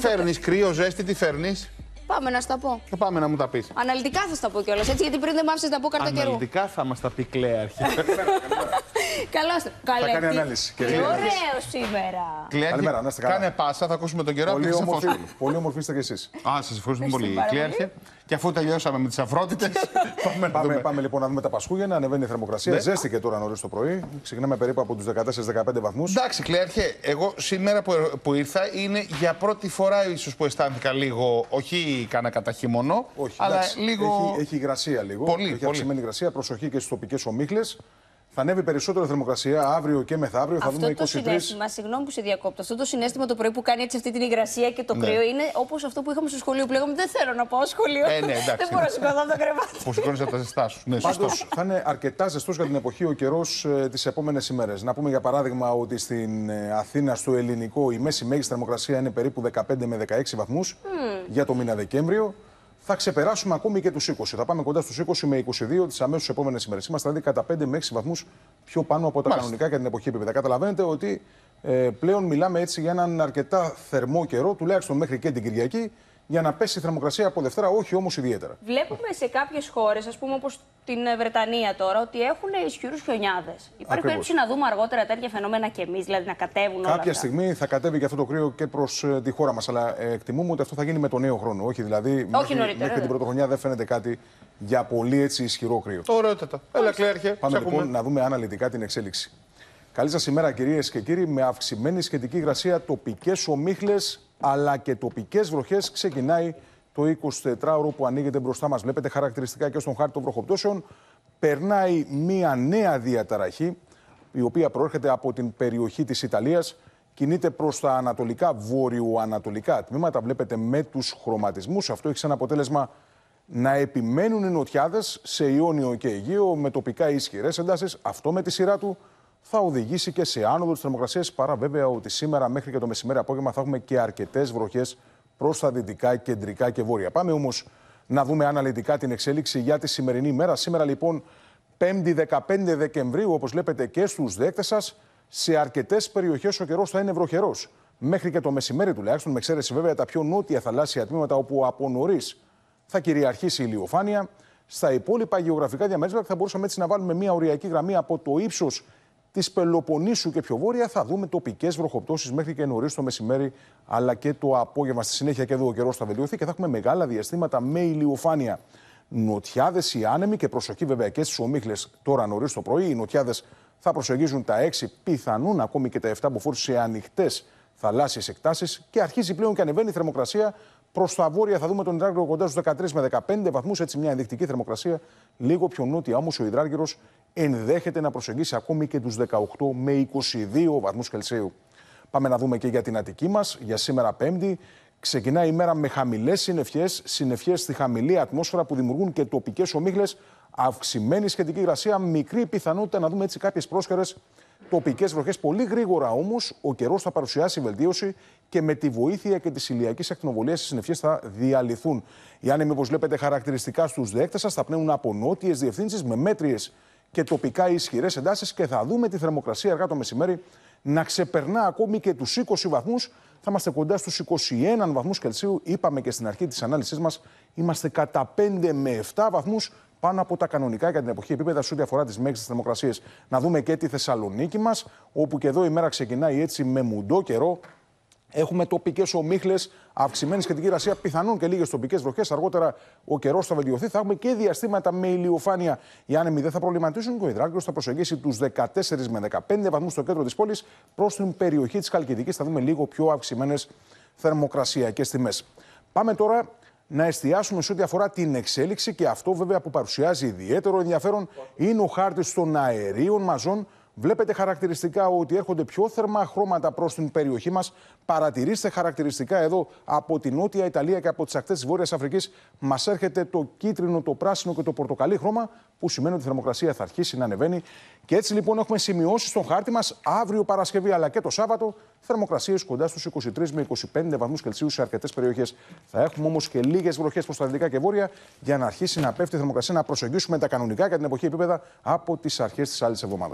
πει. το- Φέρνεις κρύο, ζέστη, τι φέρνεις; Πάμε να στα πω. Θα πάμε να μου τα πεις. Αναλυτικά θα στα πω κιόλας. Έτσι, γιατί πριν δεν μ' άφησε να πω κάρτα καιρού. Αναλυτικά θα μας τα πει Κλέαρχη. Καλά, καλέ. κάνει τι- ανάλυση, Τι κυρία. ωραίο σήμερα. Κλέαρχη, Καλημέρα, να είστε καλά. κάνε πάσα, θα ακούσουμε τον καιρό από Πολύ την όμορφη, Ξεφόστολη. πολύ όμορφη είστε κι εσείς. Α, σας ευχαριστούμε πολύ, πάρα πολύ. Κλέαρχη. Και αφού τελειώσαμε με τις αφρότητες, πάμε να Πάμε, δούμε. πάμε λοιπόν να δούμε τα Πασχούγεννα. Ανεβαίνει η θερμοκρασία. Ναι. Ζέστηκε τώρα νωρίς το πρωί. Ξεκινάμε περίπου από τους 14-15 βαθμούς. Εντάξει, Κλέαρχε, εγώ σήμερα που, που ήρθα είναι για πρώτη φορά ίσως που αισθάνθηκα λίγο, όχι κάνα κατά χειμωνό, Όχι, αλλά εντάξει, λίγο. έχει, έχει υγρασία λίγο. Πολύ, έχει πολύ. αυξημένη υγρασία. Προσοχή και στις τοπικές ομίχλες. Θα ανέβει περισσότερο η θερμοκρασία αύριο και μεθαύριο. Θα Αυτό δούμε το 23. συνέστημα, συγγνώμη που σε διακόπτω, αυτό το συνέστημα το πρωί που κάνει έτσι αυτή την υγρασία και το Ναι. κρύο είναι όπως αυτό που είχαμε στο σχολείο που λέγαμε Δεν θέλω να πάω σχολείο. Ε, ναι, εντάξει. δεν μπορώ να σηκωθώ από το κρεβάτι. Που σηκώνεις από τα ζεστά σου. Ναι, Πάντως σωστό. θα είναι αρκετά ζεστός για την εποχή ο καιρός ε, τις επόμενες ημέρες. Να πούμε για παράδειγμα ότι στην ε, Αθήνα, στο ελληνικό, η μέση μέγιστη θερμοκρασία είναι περίπου 15 με 16 βαθμούς για το μήνα Δεκέμβριο. Θα ξεπεράσουμε ακόμη και τους 20. Θα πάμε κοντά στους 20 με 22 τις αμέσως επόμενες ημέρες. Είμαστε δηλαδή κατά 5 με 6 βαθμούς πιο πάνω από τα Μάλιστα. κανονικά για την εποχή επίπεδα. Καταλαβαίνετε ότι ε, πλέον μιλάμε έτσι για έναν αρκετά θερμό καιρό, τουλάχιστον μέχρι και την Κυριακή, για να πέσει η θερμοκρασία από Δευτέρα, όχι όμως ιδιαίτερα. Βλέπουμε σε κάποιες χώρες, ας πούμε όπως την ε, Βρετανία τώρα, ότι έχουν ισχυρούς χιονιάδες. Υπάρχει Ακριβώς. περίπτωση να δούμε αργότερα τέτοια φαινόμενα και εμείς, δηλαδή να κατέβουν όλα Κάποια αυτά. στιγμή θα κατέβει και αυτό το κρύο και προς τη χώρα μας. Αλλά ε, εκτιμούμε ότι αυτό θα γίνει με τον νέο χρόνο. Όχι δηλαδή. μέχρι, νωρίτερα, μέχρι ναι. την πρωτοχρονιά δεν φαίνεται κάτι για πολύ έτσι ισχυρό κρύο. Ωραιότατα. Έλα, Κλέαρχε. Πάμε σε ακούμε. λοιπόν να δούμε αναλυτικά την εξέλιξη. Καλή σας ημέρα, κυρίες και κύριοι. Με αυξημένη σχετική υγρασία, τοπικές ομίχλες αλλά και τοπικές βροχές ξεκινάει το 24ωρο που ανοίγεται μπροστά μας. Βλέπετε χαρακτηριστικά και στον χάρτη των βροχοπτώσεων. Περνάει μία νέα διαταραχή, η οποία προέρχεται από την περιοχή της Ιταλίας. Κινείται προς τα ανατολικά, βόρειο-ανατολικά τμήματα. Βλέπετε με τους χρωματισμούς. Αυτό έχει σαν αποτέλεσμα να επιμένουν οι νοτιάδες σε Ιόνιο και Αιγαίο με τοπικά ισχυρές εντάσεις. Αυτό με τη σειρά του θα οδηγήσει και σε άνοδο της θερμοκρασίας. Παρά βέβαια ότι σήμερα μέχρι και το μεσημέρι απόγευμα θα έχουμε και αρκετές βροχές προς τα δυτικά, κεντρικά και βόρεια. Πάμε όμως να δούμε αναλυτικά την εξέλιξη για τη σημερινή ημέρα. Σήμερα λοιπόν 5η 15 Δεκεμβρίου, όπως βλέπετε και στους δέκτες σας, σε αρκετές περιοχές ο καιρός θα είναι βροχερός. Μέχρι και το μεσημέρι τουλάχιστον, με εξαίρεση βέβαια τα πιο νότια θαλάσσια τμήματα, όπου από νωρίς θα κυριαρχήσει η ηλιοφάνεια. Στα υπόλοιπα γεωγραφικά διαμέρισματα θα μπορούσαμε έτσι να βάλουμε μια οριακή γραμμή από το ύψος της Πελοποννήσου και πιο βόρεια. Θα δούμε τοπικές βροχοπτώσεις μέχρι και νωρίς το μεσημέρι, αλλά και το απόγευμα. Στη συνέχεια και εδώ ο καιρός θα βελτιωθεί και θα έχουμε μεγάλα διαστήματα με ηλιοφάνεια. Νοτιάδες οι άνεμοι και προσοχή βέβαια και στις ομίχλες τώρα νωρίς το πρωί. Οι νοτιάδες θα προσεγγίζουν τα 6, πιθανούν ακόμη και τα 7 μποφόρ σε ανοιχτές θαλάσσιες εκτάσεις και αρχίζει πλέον και ανεβαίνει η θερμοκρασία. Προς τα βόρεια θα δούμε τον Ιδράργυρο κοντά στους 13 με 15 βαθμούς, έτσι μια ενδεικτική θερμοκρασία. Λίγο πιο νότια όμως ο Ιδράργυρο ενδέχεται να προσεγγίσει ακόμη και τους 18 με 22 βαθμούς Κελσίου. Πάμε να δούμε και για την Αττική μας, για σήμερα Πέμπτη. Ξεκινάει η μέρα με χαμηλές συννεφιές, συννεφιές στη χαμηλή ατμόσφαιρα που δημιουργούν και τοπικές ομίχλες. Αυξημένη σχετική υγρασία, μικρή πιθανότητα να δούμε έτσι κάποιες πρόσχερες τοπικές βροχές. Πολύ γρήγορα όμως ο καιρός θα παρουσιάσει βελτίωση και με τη βοήθεια και τη ηλιακή ακτινοβολία οι συννεφιέ θα διαλυθούν. Οι άνεμοι, όπως βλέπετε, χαρακτηριστικά στους δέκτες σας θα πνέουν από νότιες διευθύνσεις με μέτριες και τοπικά ισχυρές εντάσεις και θα δούμε τη θερμοκρασία αργά το μεσημέρι να ξεπερνά ακόμη και τους 20 βαθμούς. Θα είμαστε κοντά στους 21 βαθμούς Κελσίου. Είπαμε και στην αρχή της ανάλυση μας, είμαστε κατά 5 με 7 βαθμούς πάνω από τα κανονικά για την εποχή επίπεδα σε ό,τι αφορά τις μέγιστες θερμοκρασίες. Να δούμε και τη Θεσσαλονίκη μας, όπου και εδώ η μέρα ξεκινάει έτσι με μουντό καιρό. Έχουμε τοπικές ομίχλες, αυξημένη σχετική ηρασία, πιθανόν και λίγες τοπικές βροχές. Αργότερα ο καιρός θα βελτιωθεί. Θα έχουμε και διαστήματα με ηλιοφάνεια. Οι άνεμοι δεν θα προβληματίσουν και ο Ιδράγκο θα προσεγγίσει τους 14 με 15 βαθμούς στο κέντρο της πόλης προς την περιοχή της Καλκιδικής. Θα δούμε λίγο πιο αυξημένες θερμοκρασιακές τιμές. Πάμε τώρα να εστιάσουμε σε ό,τι αφορά την εξέλιξη και αυτό βέβαια που παρουσιάζει ιδιαίτερο ενδιαφέρον είναι ο χάρτης των αερίων μαζών. Βλέπετε χαρακτηριστικά ότι έρχονται πιο θερμά χρώματα προς την περιοχή μας. Παρατηρήστε χαρακτηριστικά εδώ από την Νότια Ιταλία και από τις ακτές της Βόρειας Αφρικής. Μας έρχεται το κίτρινο, το πράσινο και το πορτοκαλί χρώμα, που σημαίνει ότι η θερμοκρασία θα αρχίσει να ανεβαίνει. Και έτσι λοιπόν έχουμε σημειώσεις στον χάρτη μας αύριο Παρασκευή αλλά και το Σάββατο θερμοκρασίες κοντά στους 23 με 25 βαθμούς Κελσίου σε αρκετές περιοχές. Θα έχουμε όμως και λίγες βροχές προς τα δυτικά και βόρεια για να αρχίσει να πέφτει η θερμοκρασία να προσεγγίσουμε τα κανονικά για την εποχή επίπεδα από τις αρχές της άλλης εβδομάδας.